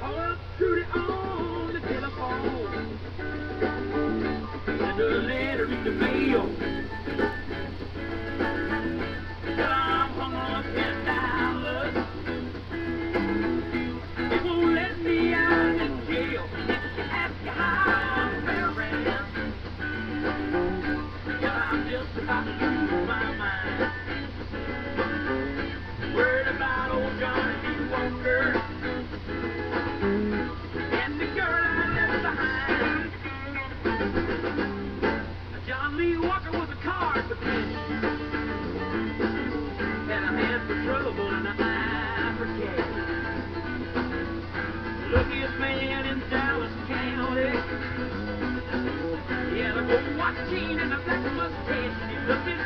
Call up, shoot it on the telephone. Send a letter in the mail. and the black mustache.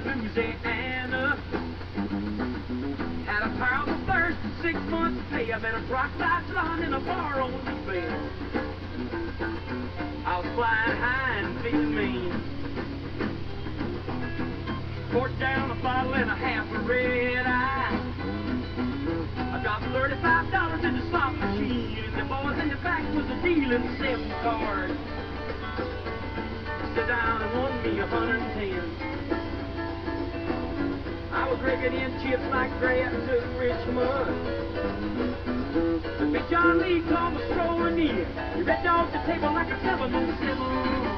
the bluesy Had a pound of thirst six months pay. I met a rock peroxide blonde in a bar on the bed. I was flying high and feeling mean. Poured down a bottle and a half of red eye. I dropped $35 in the slot machine. And the boys in the back was a dealing sim card. Sit down and won me 110 cricket and chips like Grant to Richmond. Big John Lee comes strolling in. He red dogs the table like a seven on the seven.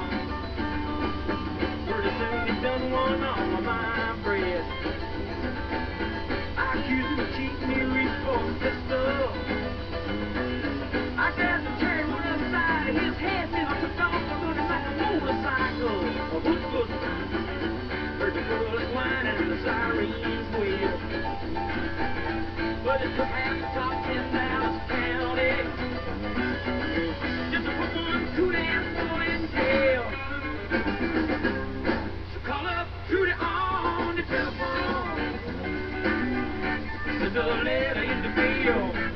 Sirens he's. But it's commands the top ten Dallas County. Just a woman, two damn four in jail. So call up Judy on the telephone. There's a letter in the mail.